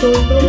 shoulder